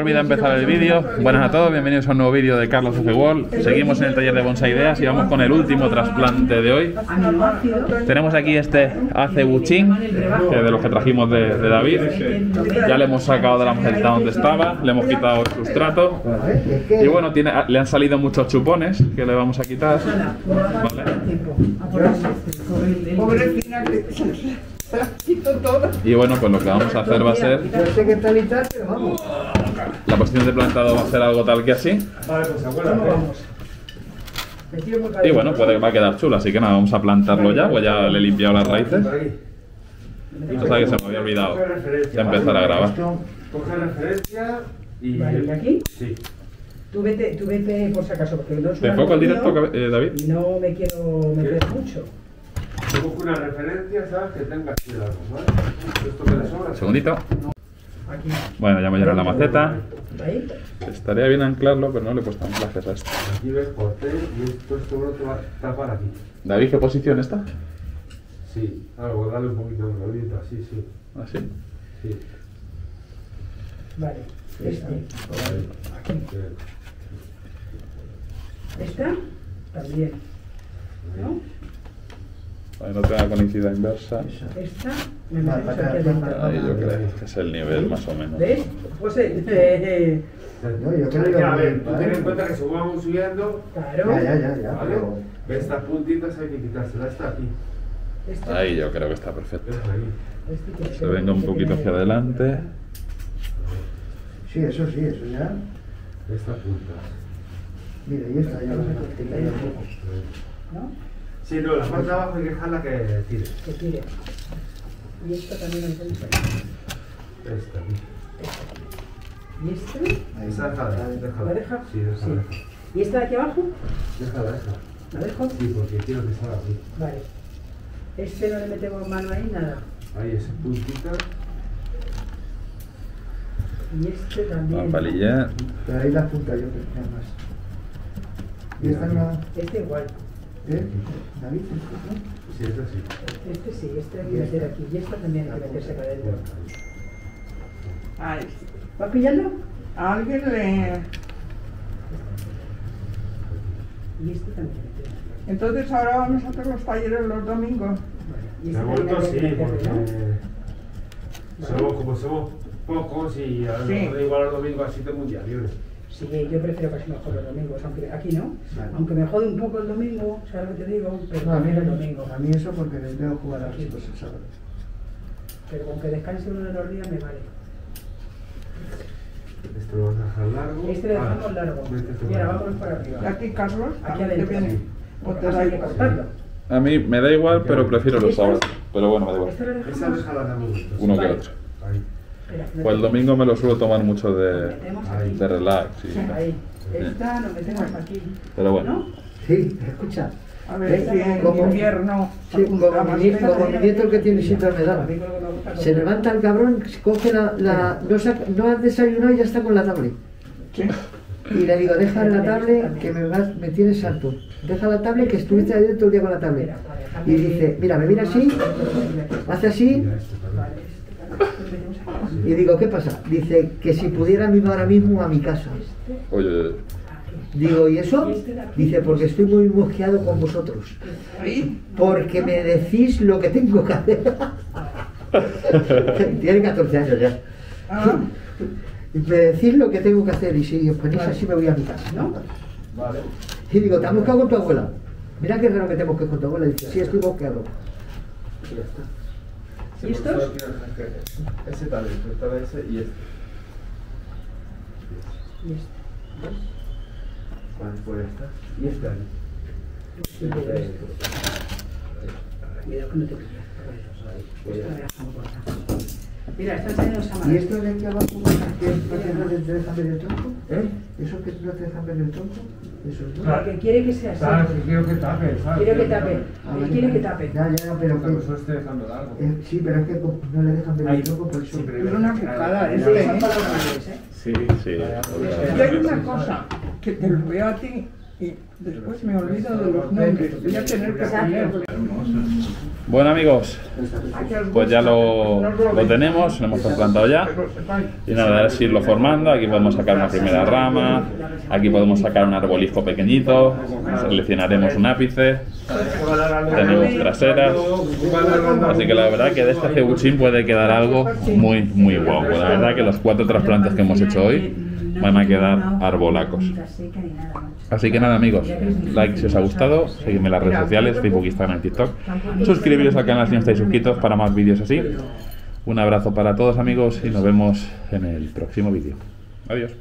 olvidado empezar el vídeo. Buenas a todos, bienvenidos a un nuevo vídeo de Carlos F. Seguimos en el taller de Bonsai Ideas y vamos con el último trasplante de hoy. Tenemos aquí este Ace Buchín, que de los que trajimos de, David. Ya le hemos sacado de la maceta donde estaba, le hemos quitado el sustrato. Y bueno, le han salido muchos chupones que le vamos a quitar. Y bueno, pues lo que vamos a hacer va a ser, Que la posición de plantado va a ser algo tal que así. Y bueno, puede, va a quedar chulo, así que nada, vamos a plantarlo ya, pues ya le he limpiado las raíces. O sea que se me había olvidado de empezar a grabar. Coge referencia y. Vale, ¿y aquí? Sí. Tú vete, tú vete por si acaso, porque no es ¿Te un enfoco el directo, eh, David? Y no me quiero meter mucho. Yo busco una referencia, ¿sabes? Que tenga así largo, ¿vale? Esto que le sobra. Segundito. Aquí. Bueno, ya me llena la maceta. Estaría bien anclarlo, pero no le he puesto anclajes a esto. Aquí ves corté y esto seguro te va a tapar aquí. David, ¿qué posición está? Sí, algo, dale un poquito de rolito, así, sí. Así. Sí. Vale. Esta. Aquí. Esta. También. ¿No? Para que no tenga conicidad inversa. Esta. Me aquí acá, adentro. Ahí yo creo que es el nivel más o menos. ¿Ves? Pues eh, eh, No, yo creo que que, a ver, tú ten en cuenta que según vamos subiendo, claro. Ya, ya, ya, ya. ¿vale? pero- Ves estas puntitas hay que quitárselas. Esta aquí. Esta. Ahí yo creo que está perfecto. Este Se que- venga un poquito hacia que- adelante. Sí, eso sí, eso ya. Esta punta. Mira, y esta ya la te cae un poco. ¿No? Sí, no, la parte de abajo hay que dejarla que tire. Que tire. Y esta también hay que Esta aquí. ¿Y esta? Ahí. Esa déjala, déjala. ¿La deja? Sí, déjala, Sí. ¿Y esta de aquí abajo? Déjala, déjala. ¿La dejo? Sí, porque quiero que salga aquí. Vale. Este no le metemos mano ahí, nada. Ahí, esa puntita. Y este también. Vamos a palillar. Pero ahí la punta yo creo que más. Y esta no. Este igual. ¿Eh? David, ¿esto Sí, esta sí. Este sí, este hay que meter aquí. Y esta también hay que meterse para adentro. Ay, ¿Vas pillando? a alguien le... Y este también que meter. Entonces ahora vamos a hacer los talleres los domingos. Y De este momento también hay sí, porque ¿no? somos, como somos pocos y a lo Sí. mejor igual los domingos así tengo un día libre. Sí, yo prefiero casi mejor los domingos, aunque aquí no. Vale. Aunque me jode un poco el domingo, ¿sabes lo que te digo? Pero No, a mí, el domingo. a mí eso porque les veo jugar a los chicos el sábado. Pero con que descanse uno de los días me vale. Este lo vas a dejar largo. Este lo dejamos Ah, largo. métete Y ahora vámonos para arriba. Y aquí, Carlos, Aquí ¿te adentro. viene? ¿O te da hay que igual? cortarlo. A mí me da igual, pero prefiero los sábados. Pero bueno, me da igual. Lo Esa dejamos. déjala de momentos. Uno que otro. Ahí. Pues el domingo me lo suelo tomar mucho de, de relax. sí. Ahí. Esta nos metemos aquí. Pero bueno. ¿No? Sí, escucha. A ver si en Como- invierno Sí, como mi como mi nieto el que tiene síndrome de Down. Se levanta el cabrón, coge la, la no, saca- no ha desayunado y ya está con la tablet. Sí. Y le digo, deja la tablet que me, vas- me tienes harto. Deja la tablet que estuviste ayer todo el día con la tablet. Y dice, mira, me mira así, hace así. Y digo, ¿qué pasa? Dice que si pudiera iba ahora mismo a mi casa. Oye, oye. Digo, ¿y eso? Dice, porque estoy muy mosqueado con vosotros. Ahí. Porque me decís lo que tengo que hacer. Tiene 14 años ya. Y me decís lo que tengo que hacer y si os ponéis así me voy a mi casa, ¿no? Vale. Y digo, ¿te has mosqueado con tu abuela? Mira qué raro que te mosquees con tu abuela. Dice, sí, estoy mosqueado. Y ya está. Que- Ese también, cortar ese y este. Y este. Vale, pues esta. Y este este. Cuidado que no te pilles. Pues Esta ya. la dejamos cortar. Mira, están saliendo ¿Y esto de aquí abajo que es lo que no te dejan ver el tronco? ¿Eh? ¿Eso que no te dejan ver el tronco? Eso es Claro. Porque quiere que sea así. que quiero que tape, ¿sabes? Quiero que tape. Ah, Él vale, quiere que tape. Ya, ya, pero que... eso esté dejando largo. eh, sí, pero es que no le dejan ver Ahí. el tronco, por eso... Sí, pero- Es una picada, Ahí, es de- Son para los mayores, ¿eh? Sí, sí. Y hay una cosa, que te lo veo a ti Y después me olvido de los nombres. Voy a tener que poner. Bueno amigos, pues ya lo, lo tenemos, lo hemos trasplantado ya. Y nada, ahora es irlo formando. Aquí podemos sacar una primera rama, aquí podemos sacar un arbolisco pequeñito, seleccionaremos un ápice, tenemos traseras. Así que la verdad que de este cebuchín puede quedar algo muy, muy guapo. La verdad que los cuatro trasplantes que hemos hecho hoy van a quedar arbolacos. Así que nada amigos, like si os ha gustado, seguidme en las redes sociales, Facebook, Instagram y TikTok. Suscribiros al canal si no estáis suscritos para más vídeos así. Un abrazo para todos amigos y nos vemos en el próximo vídeo. Adiós.